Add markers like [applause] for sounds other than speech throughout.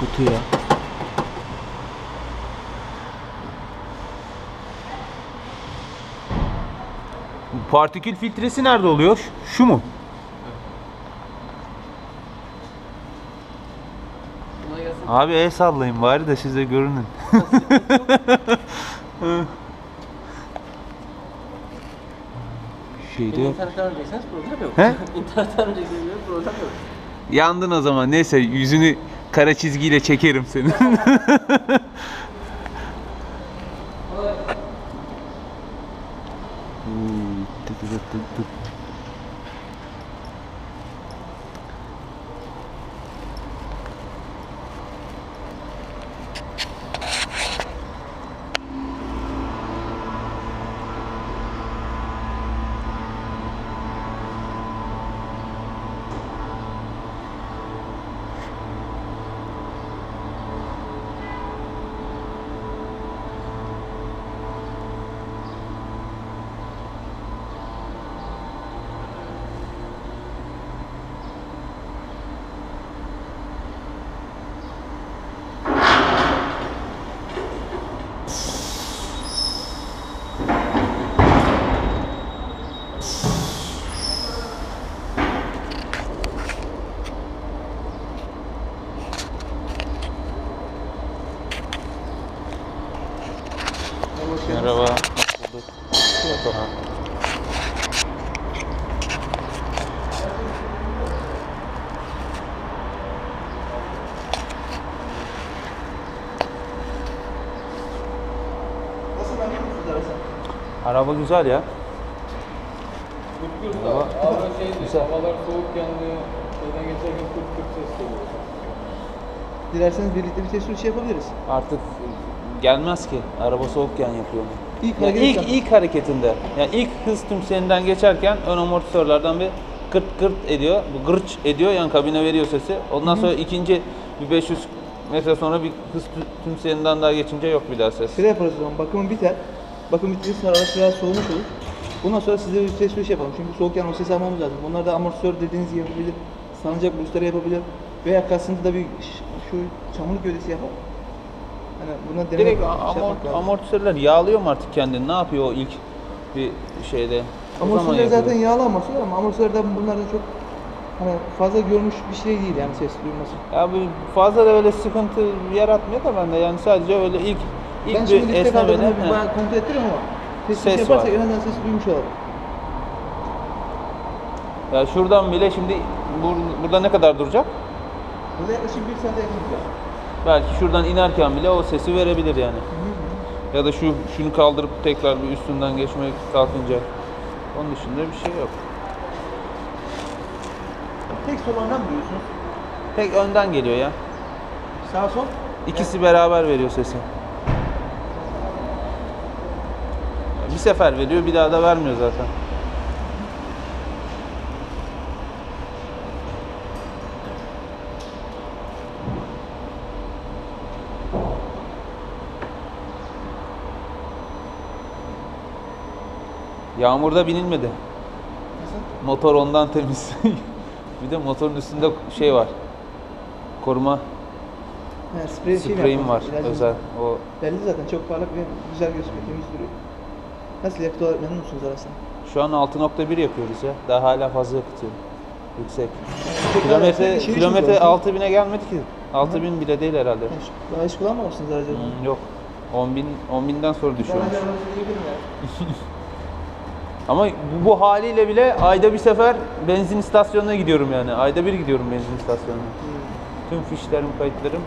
Kutu ya. Bu Partikül filtresi nerede oluyor? Şu mu? Abi el sallayın bari de siz de görünün. [laughs] Şeyde. İnternetten arayacaksanız problem yok. He? [laughs] İnternetten arayacaksanız problem yok. Yandın o zaman. Neyse yüzünü kara çizgiyle çekerim seni. [laughs] Uy, tık tık tık tık. Merhaba. Nasıl bulduk? Nasıl memnun musunuz arasında? Araba güzel ya. Hava, hava şeydi, havalar soğuk yandı. Şeyden geçerken kırt kırt ses geliyor. Dilerseniz birlikte bir test sürüşü şey yapabiliriz. Artık gelmez ki. Araba soğukken yapıyor. İlk Ya hareket ilk ilk hareketinde. Yani ilk hız tümseninden geçerken ön amortisörlerden bir kırt kırt ediyor. Bu gırç ediyor yan kabine veriyor sesi. Ondan sonra ikinci bir 500 metre sonra bir hız tü- tümseninden daha geçince yok bir daha ses. Şöyle yaparız o zaman. Bakımı biter. Bittikten sonra araç biraz soğumuş olur. Bundan sonra size bir test sürüşü yapalım. Çünkü soğukken o sesi almamız lazım. Bunlar da amortisör dediğiniz gibi yapabilir. Sanacak boostları yapabilir. Veya kasıntıda bir şu çamurluk gövdesi yapar. Hani buna denemek, Direkt şey amort, amortisörler yağlıyor mu artık kendini? Ne yapıyor o ilk bir şeyde? Amortisörler zaten yağlı amortisör ama amortisörler bunlardan çok hani fazla görmüş bir şey değil yani ses duyması. Ya bu fazla da öyle sıkıntı yaratmıyor da bende yani sadece öyle ilk ilk ben bir şimdi lifte esnemede kaldırdığımda bir he. bayağı kontrol ettim ama test Ses sürüşü yaparsak var. en azından sesi duymuş olalım. ya şuradan bile şimdi bur- burada ne kadar duracak? Burada yaklaşık bir saate yakın gidiyor. Belki şuradan inerken bile o sesi verebilir yani. Ya da şu şunu kaldırıp tekrar bir üstünden geçmeye kalkınca. Onun dışında bir şey yok. Tek sollardan mı duyuyorsunuz? Tek önden geliyor ya. Sağ sol. İkisi beraber veriyor sesi. Bir sefer veriyor, bir daha da vermiyor zaten. Yağmurda binilmedi. Nasıl? Motor ondan temiz. [laughs] bir de motorun üstünde şey var. Koruma sprey şey spreyim var özel. O Belli zaten çok parlak ve güzel gözüküyor, temiz duruyor. Nasıl yakıt memnun musunuz arasında? şu an 6.1 yapıyoruz ya. Daha hala fazla yakıtıyor. Yüksek. Tekrar Kilometre yapsak işi kilometre olsun. 6000'e gelmedi ki. 6000 bile değil herhalde. Şu- Daha hiç kullanmamışsınız aracı. Hmm, yok. 10.000 10.000'den sonra düşüyormuş. [laughs] Ama bu, bu haliyle bile ayda bir sefer benzin istasyonuna gidiyorum yani. Ayda bir gidiyorum benzin istasyonuna. Hmm. Tüm fişlerim, kayıtlarım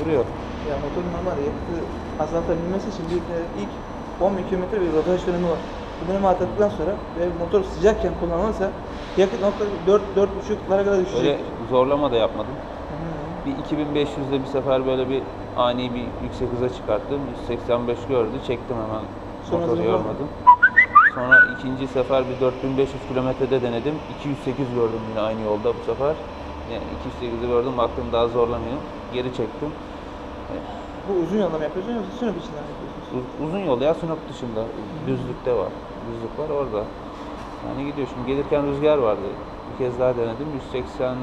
duruyor. Ya motorun normal yakıtı azaltabilmesi için bir e, ilk 10 bin kilometre bir rotaj dönemi var. Bu dönemi atlattıktan sonra ve motor sıcakken kullanılırsa yakıt nokta 4 4.5'lara kadar düşecek. Öyle zorlama da yapmadım. Hı. Bir 2500'de bir sefer böyle bir ani bir yüksek hıza çıkarttım. 185 gördü. Çektim hemen. Sonra Motoru yormadım. Sonra ikinci sefer bir 4500 kilometrede denedim. 208 gördüm yine aynı yolda bu sefer. Yani 208'i gördüm baktım daha zorlamıyor. Geri çektim. Bu uzun yolda mı yapıyorsunuz yoksa sınıf içinden mi yapıyorsunuz? Uz- uzun yol ya Sinop dışında. Düzlükte var. Düzlük var orada. Yani gidiyor şimdi gelirken rüzgar vardı. Bir kez daha denedim. 180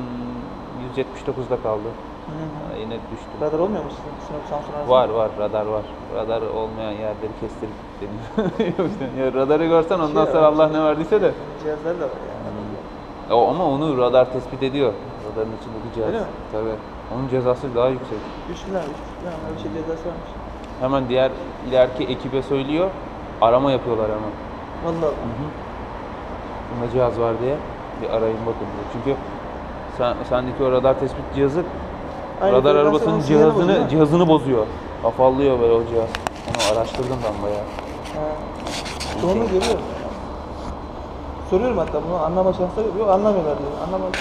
179'da kaldı. Ha, yine düştü. Radar olmuyor mu sizin Sinop Samsun? Var var radar var. Radar olmayan yerleri kestirip deniyor. [laughs] Ya radarı görsen ondan Şey sonra var, Allah ne verdiyse de. Cihazları da var yani. O, ama onu radar tespit ediyor. Radarın içindeki cihaz. Öyle mi? Tabii. Onun cezası daha yüksek. 3 lira, 3 lira bir şey cezası varmış. Hemen diğer ileriki ekibe söylüyor. Arama yapıyorlar hemen. Vallahi. Bunda cihaz var diye bir arayın bakın. Çünkü sen, sendeki o radar tespit cihazı Aynı radar arabasının sinyali bozuyor, değil cihazını mi? cihazını bozuyor. Afallıyor böyle o cihaz. Onu araştırdım ben bayağı. Ha. Çoğunu görüyorum. Soruyorum hatta bunu anlama şansları yok. Yok anlamıyorlar diyor. Anlamaz.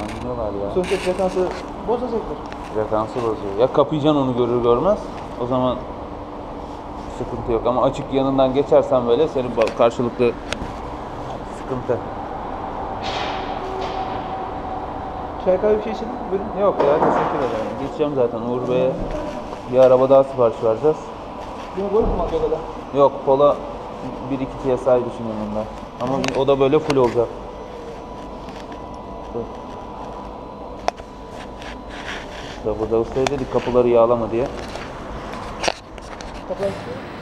Anlıyorlar ya. Sonuçta frekansı bozacaklar. Frekansı bozuyor. Ya kapayacaksın onu görür görmez. O zaman sıkıntı yok. Ama açık yanından geçersen böyle senin karşılıklı sıkıntı. Çay kahve bir şey için buyurun. Yok ya teşekkür ederim. Geçeceğim zaten Uğur Bey'e bir araba daha sipariş vereceğiz. Bunu golf mu o da? Yok Pola 1-2 TSI düşünüyorum ben. Ama bir- o da böyle full olacak. İşte burada ustaya dedik kapıları yağlama diye. Tá bem?